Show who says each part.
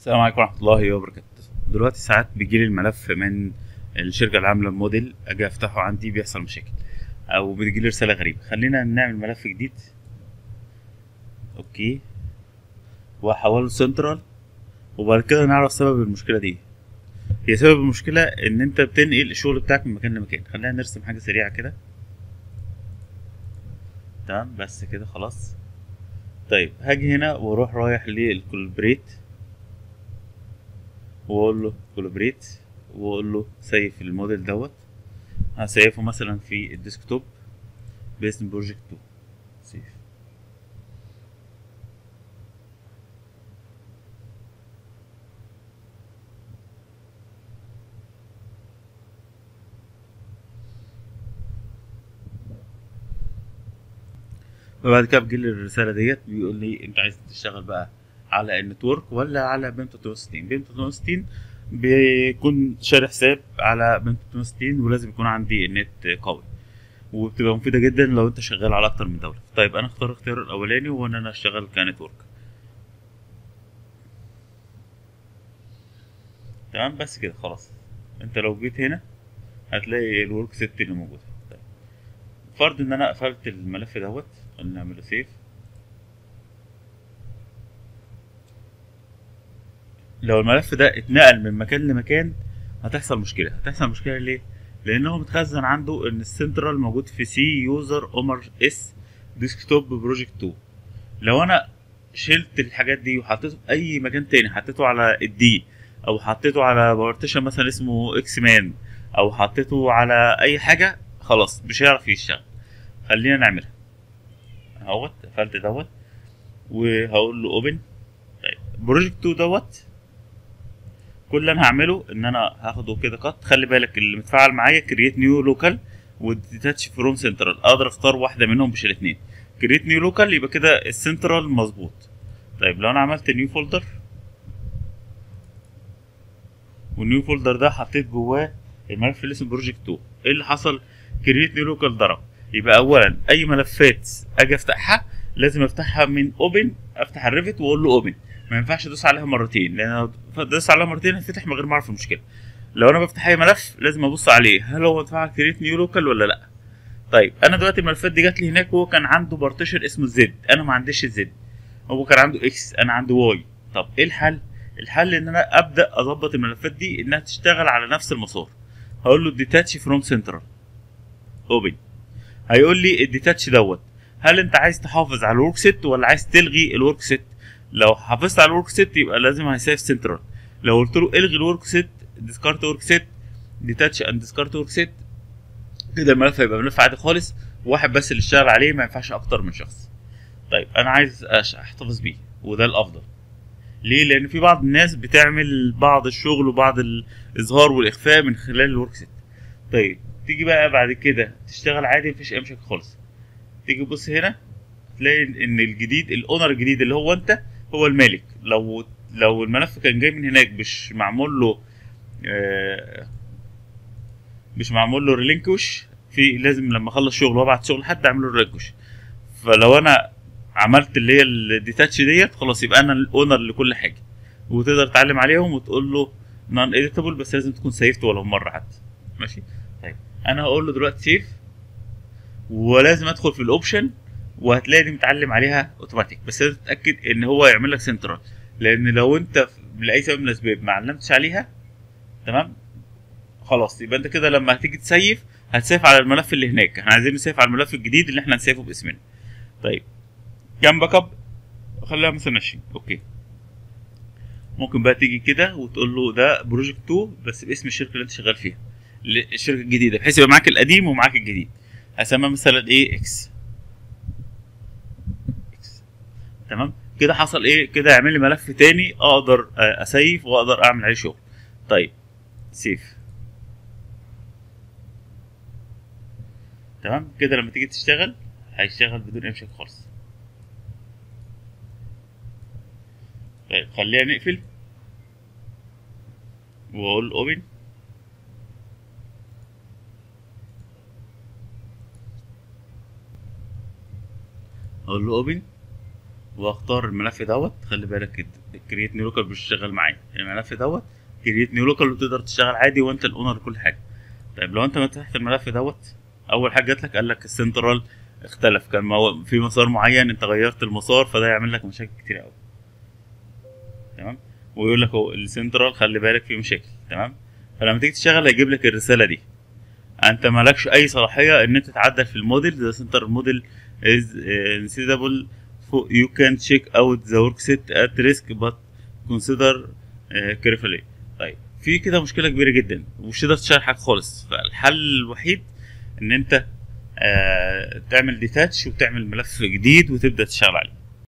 Speaker 1: السلام عليكم ورحمة الله وبركاته. دلوقتي ساعات بيجيلي الملف من الشركة اللي عاملة الموديل أجي أفتحه عندي بيحصل مشاكل أو بتجيلي رسالة غريبة. خلينا نعمل ملف جديد. okay. وأحوله سنترال وبعد كده نعرف سبب المشكلة دي. هي سبب المشكلة إن أنت بتنقل الشغل بتاعك من مكان لمكان. خلينا نرسم حاجة سريعة كده. تمام بس كده خلاص. طيب هاجي هنا وأروح رايح لل collaborate. وأقول له collaborate وأقول له save ال model دوت. ه save ه مثلا في ال desktop باسم project 2 save. وبعد كده بتجيلي الرسالة ديت بيقول لي أنت عايز تشتغل بقى على ال network ولا على BIM 360 BIM 360 بيكون شاري حساب على BIM 360 ولازم يكون عندي النت قوي. وبتبقى مفيدة جدا لو أنت شغال على أكتر من دولة. طيب أنا أختار الاختيار الأولاني وهو ان أنا أشتغل ك network. تمام؟ بس كده خلاص. أنت لو جيت هنا هتلاقي ال workset اللي موجودة طيب. فرض إن أنا قفلت الملف دوت نعمله save لو الملف ده اتنقل من مكان لمكان هتحصل مشكلة. هتحصل مشكلة ليه؟ لأن هو متخزن عنده إن السنترال موجود في C user عمر S desktop project 2 لو أنا شلت الحاجات دي وحطيته في أي مكان تاني حطيته على ال D أو حطيته على partition مثلا اسمه X مان أو حطيته على أي حاجة خلاص مش هيعرف يشتغل. خلينا نعملها. أهوت قفلت دوت وهقول له open طيب project 2 دوت كل اللي أنا هعمله إن أنا هاخده كده cut. خلي بالك اللي متفاعل معايا create new local و detach from central أقدر أختار واحدة منهم مش الاثنين create new local يبقى كده السنترال مظبوط. طيب لو أنا عملت new folder وال new folder ده حطيت جواه الملف اللي اسمه project 2 إيه اللي حصل؟ create new local ضرب يبقى اولا أي ملفات أجي أفتحها لازم أفتحها من open أفتح الريفت وأقول له open ما ينفعش ادوس عليها مرتين لأن لو دوست عليها مرتين هتفتح من غير ما أعرف المشكلة. لو أنا بفتح أي ملف لازم أبص عليه هل هو اتفعل create new local ولا لأ؟ طيب أنا دلوقتي الملفات دي جات لي هناك وهو كان عنده partition اسمه Z أنا ما عنديش ال Z هو كان عنده X أنا عندي Y طب إيه الحل؟ الحل إن أنا أبدأ أظبط الملفات دي إنها تشتغل على نفس المسار. هقول له detach from central open هيقول لي ال detach دوت. هل أنت عايز تحافظ على ال workset ولا عايز تلغي ال workset لو حافظت على ال workset يبقى لازم هيسيف سنترال لو قلت له إلغي ال workset discard workset detach and discard workset كده الملف هيبقى ملف عادي خالص. واحد بس اللي اشتغل عليه ما ينفعش أكتر من شخص. طيب أنا عايز أحتفظ بيه وده الأفضل. ليه؟ لأن في بعض الناس بتعمل بعض الشغل وبعض الإظهار والإخفاء من خلال ال workset طيب تيجي بقى بعد كده تشتغل عادي مفيش أي مشاكل خالص. تيجي تبص هنا تلاقي إن الجديد ال owner الجديد اللي هو أنت هو المالك لو لو الملف كان جاي من هناك مش معمول له آه مش معمول له relinquish في لازم لما أخلص شغل وأبعت شغل حد أعمل له relinquish فلو أنا عملت اللي هي ال detach ديت خلاص يبقى أنا ال owner لكل حاجة. وتقدر تعلم عليهم وتقول له non editable بس لازم تكون saved ولو مرة حتى. ماشي؟ طيب. أنا هقول له دلوقتي save ولازم أدخل في ال option وهتلاقي دي متعلم عليها اوتوماتيك بس لازم تتأكد إن هو يعمل لك سنترال لأن لو أنت لأي سبب من الأسباب ما علمتش عليها تمام؟ خلاص يبقى أنت كده لما هتيجي تسيف هتسيف على الملف اللي هناك. إحنا عايزين نسيف على الملف الجديد اللي إحنا نسيفه باسمنا. طيب كام backup خليها مثلا 20 okay. ممكن بقى تيجي كده وتقول له ده project 2 بس باسم الشركة اللي أنت شغال فيها. الشركة الجديدة بحيث يبقى معاك القديم ومعاك الجديد. هسميها مثلا إيه؟ X تمام؟ كده حصل إيه؟ كده يعمل لي ملف تاني أقدر أسيف وأقدر أعمل عليه شغل. طيب save. تمام؟ كده لما تيجي تشتغل هيشتغل بدون أي مشاكل خالص. طيب خلينا نقفل. وأقول open أقول له open واختار الملف دوت. خلي بالك create new local بيشتغل معايا. الملف دوت create new local وتقدر تشتغل عادي وانت ال owner لكل حاجة. طيب لو انت فتحت الملف دوت أول حاجة جات لك قال لك السنترال اختلف. كان في مسار معين انت غيرت المسار فده يعمل لك مشاكل كتير قوي تمام؟ ويقول لك هو السنترال خلي بالك في مشاكل. تمام؟ فلما تيجي تشتغل هيجيب لك الرسالة دي. أنت مالكش أي صلاحية إن أنت تعدل في ال model. the central model is inaccessible you can check out the workset at risk but consider uh, carefully. طيب. في كده مشكلة كبيرة جدا ومش تقدر حاجة خالص. فالحل الوحيد إن أنت آه تعمل detach وتعمل ملف جديد وتبدأ تشتغل عليه.